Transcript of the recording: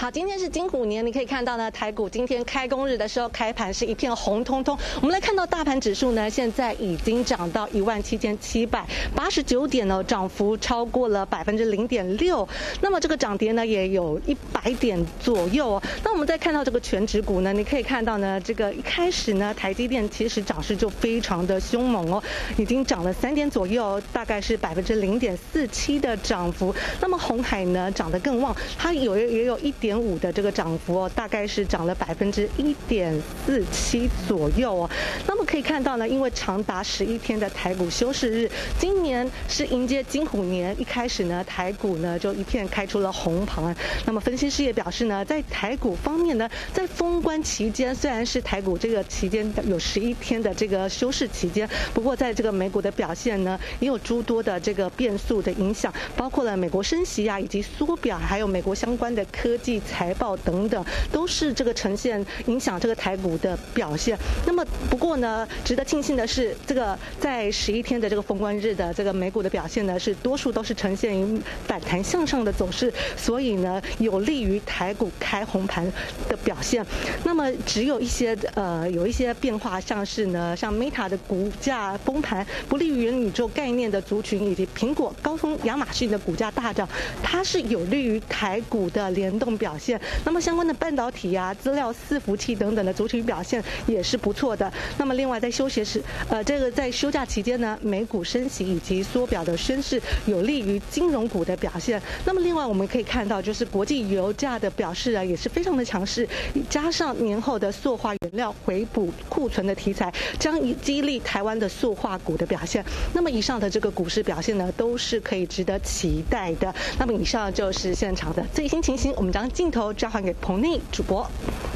好，今天是金虎年，你可以看到呢，台股今天开工日的时候开盘是一片红彤彤。我们来看到大盘指数呢，现在已经涨到一万七千七百八十九点呢，涨幅超过了百分之零点六。那么这个涨跌呢，也有一百点左右哦。那我们再看到这个全指股呢，你可以看到呢，这个一开始呢，台积电其实涨势就非常的凶猛哦，已经涨了三点左右，大概是百分之零点四七的涨幅。那么红海呢，涨得更旺，它有也有一点点五的这个涨幅哦，大概是涨了百分之一点四七左右哦。那么可以看到呢，因为长达十一天的台股休市日，今年是迎接金虎年，一开始呢，台股呢就一片开出了红盘。那么分析师也表示呢，在台股方面呢，在封关期间，虽然是台股这个期间有十一天的这个休市期间，不过在这个美股的表现呢，也有诸多的这个变数的影响，包括了美国升息啊，以及缩表，还有美国相关的科技财报等等，都是这个呈现影响这个台股的表现。那么不过呢，值得庆幸的是，这个在十一天的这个封关日的这个美股的表现呢，是多数都是呈现于反弹向上的走势，所以呢，有利于台股开红盘的表现。那么只有一些呃有一些变化，像是呢，像 Meta 的股价崩盘，不利于元宇宙概念的族群，以及苹果、高通、亚马逊的股价大涨，它是有利于台股的联动表表现。那么相关的半导体呀、资料伺服器等等的族群表现也是不错的。那么另外在休息时，呃，这个在休假期间呢，美股升息以及缩表的宣示，有利于金融股的表现。那么另外我们可以看到，就是国际油价的表示啊，也是非常的强势，加上年后的塑化原料回补库存的题材，将激励台湾的塑化股的表现。那么以上的这个股市表现呢，都是可以值得期待的。那么以上就是现场的最新情形，我们将镜头交还给彭丽主播。